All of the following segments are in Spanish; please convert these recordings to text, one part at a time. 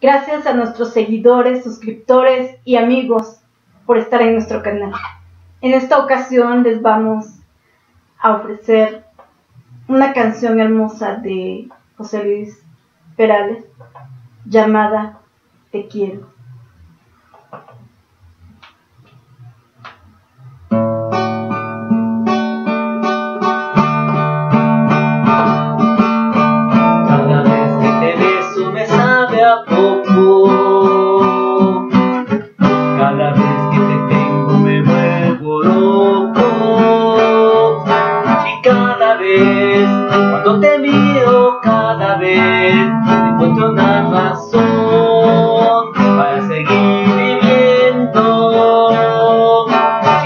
Gracias a nuestros seguidores, suscriptores y amigos por estar en nuestro canal. En esta ocasión les vamos a ofrecer una canción hermosa de José Luis Perales llamada Te quiero. Cuando te miro cada vez, encuentro una razón para seguir viviendo.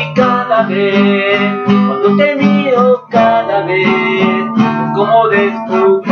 Y cada vez, cuando te miro cada vez, es como descubrir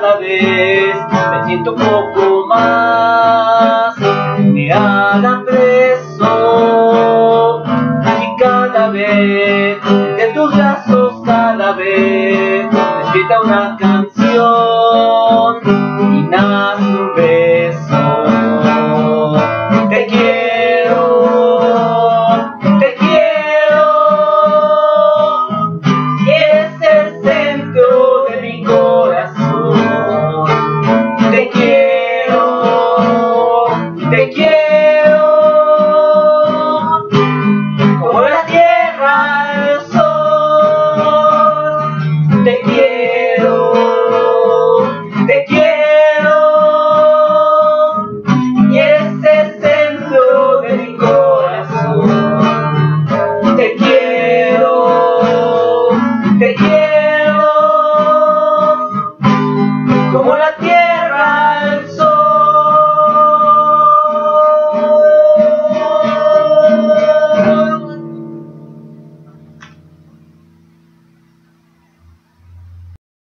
cada vez. Me siento un poco más. Mirada preso. Y cada vez, de tus brazos cada vez Necesita una canción Te quiero como la tierra al sol. Te quiero, te quiero.